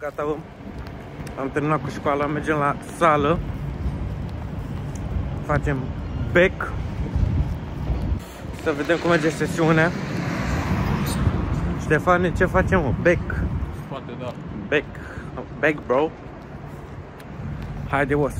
Gata, bă. Am terminat cu școala, mergem la sală. Facem bec. Să vedem cum merge sesiunea. Ștefane, ce facem, mă? Bec. Spate, da. Bec. Bec, bro. Haide, os.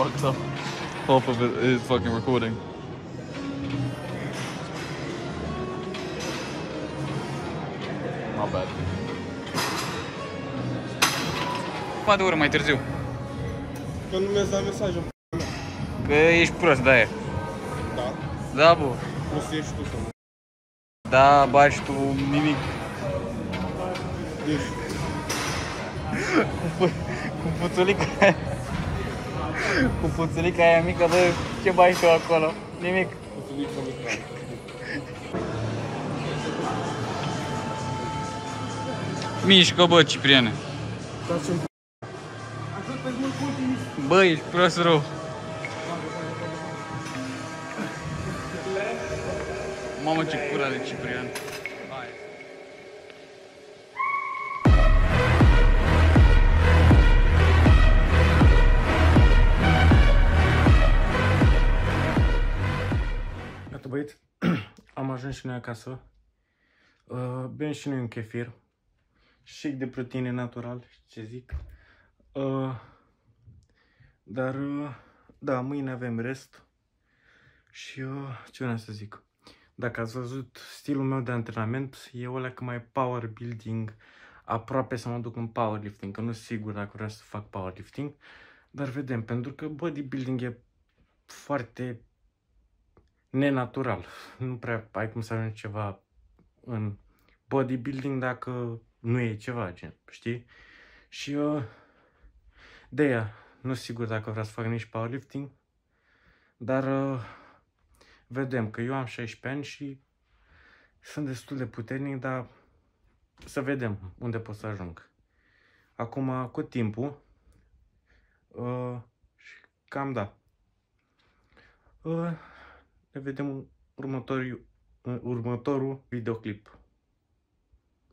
Fucked up. Half of it is fucking recording. My bad. Mă de oră mai târziu. Că nu mi-ați dat mesaj în Că ești prost, da e. Da? Da, bă. Nu să ieși tu să mă. Da, bași tu nimic. Ieși. Cu puțulica aia. Cu puțulica aia mică, bă, ce bagi tu acolo? Nimic. O să zic că nu trebuie. Mișcă, bă, Cipriane. Dați-mi Bă, ești prost rău. Mamă, ce cura de Ciprian. Băieți, am ajuns și noi acasă. Uh, bem și noi un chefir. Shake de proteine natural, ce zic. Uh, dar, uh, da, mâine avem rest. Și uh, ce vreau să zic. Dacă ați văzut stilul meu de antrenament, e o că mai power building, aproape să mă duc în powerlifting, că nu sunt sigur dacă vreau să fac powerlifting, dar vedem, pentru că bodybuilding e foarte nenatural. Nu prea ai cum să ajungi ceva în bodybuilding dacă nu e ceva, gen, știi? Și uh, de aia, nu sunt sigur dacă vreau să fac nici powerlifting, dar uh, vedem că eu am 16 ani și sunt destul de puternic, dar să vedem unde pot să ajung. Acum, cu timpul, uh, și cam da. Uh, ne vedem în următorul, în următorul videoclip.